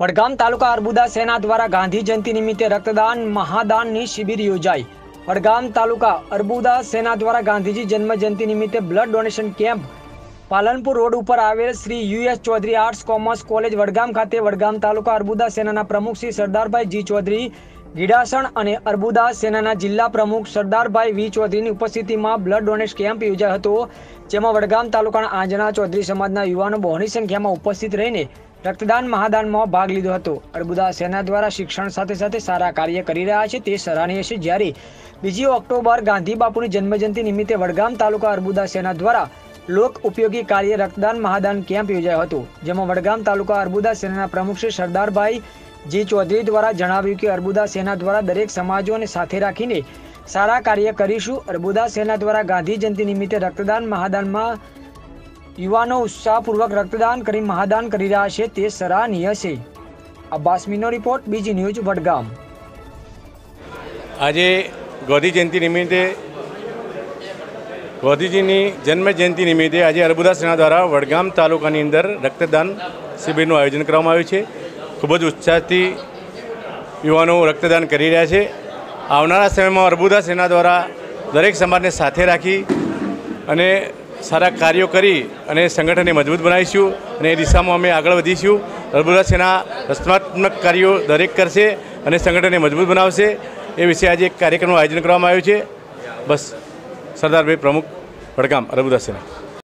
વડગામ તાલુકા અર્બુદા સેના દ્વારા ગાંધી જયંતિ નિમિત્તે રક્તદાન મહાદાનની શિબિર યોજાઈ. વડગામ તાલુકા અર્બુદા સેના દ્વારા ગાંધીજી જન્મ જયંતિ નિમિત્તે blood donation camp Palanpur road ઉપર આવેલ Shri US Chaudhary arts commerce college Vadgam ખાતે વડગામ તાલુકા અર્બુદા સેનાના પ્રમુખ શ્રી સરદારભાઈ જી ચૌધરી, ગીડાસણ અને અર્બુદા સેનાના જિલ્લા પ્રમુખ સરદારભાઈ વી ચૌધરીની ઉપસ્થિતિમાં બ્લડ ડોનેશન કેમ્પ યોજાયો હતો, જેમાં વડગામ તાલુકાના આંજણા ચૌધરી સમાજના યુવાનો બહોળી સંખ્યામાં ઉપસ્થિત રહીને રક્તદાન મહાદાનમાં ભાગ લીધો હતો. અર્બુદા સેના દ્વારા શિક્ષણ સાથે સાથે સારા કાર્ય કરી રહ્યા છે તે સરાહનીય છે. જ્યારે બીજી ઓક્ટોબર ગાંધી બાપુની જન્મજયંતિ નિમિત્તે વડગામ તાલુકા અર્બુદા સેના દ્વારા લોક ઉપયોગી કાર્ય રક્તદાન મહાદાન કેમ્પ યોજાયો હતો. જેમાં વડગામ તાલુકા અર્બુદા સેનાના પ્રમુખ શ્રી સરદારભાઈ જી ચૌધરી દ્વારા જણાવ્યું કે અર્બુદા સેના દ્વારા દરેક સમાજોને સાથે રાખીને સારા કાર્ય કરીશું. અર્બુદા સેના દ્વારા ગાંધી જયંતિ નિમિત્તે રક્તદાન મહાદાનમાં યુવાનો ઉત્સાહપૂર્વક રક્તદાન કરી મહાદાન કરી રહ્યા છે તે સરાહનીય છે. અબ્બાસમીનો રિપોર્ટ, બીજી ન્યૂઝ, વડગામ. આજે ગાંધી જયંતિ નિમિત્તે, ગાંધીજીની જન્મ જયંતિ નિમિત્તે આજે અર્બુદા સેના દ્વારા વડગામ તાલુકાની અંદર રક્તદાન શિબિરનું આયોજન કરવામાં આવ્યું છે. ખૂબ જ ઉત્સાહથી યુવાનો રક્તદાન કરી રહ્યા છે. આવનારા સમયમાં અર્બુદા સેના દ્વારા દરેક સમાજને સાથે રાખી અને સારા કાર્યો કરી અને સંગઠનને મજબૂત બનાવીશું અને એ દિશામાં અમે આગળ વધીશું. અર્બુદા સેના રચનાત્મક કાર્યો દરેક કરશે અને સંગઠનને મજબૂત બનાવશે. એ વિશે આજે એક કાર્યક્રમનું આયોજન કરવામાં આવ્યું છે. બસ, સરદારભાઈ પ્રમુખ વડગામ અર્બુદા સેના.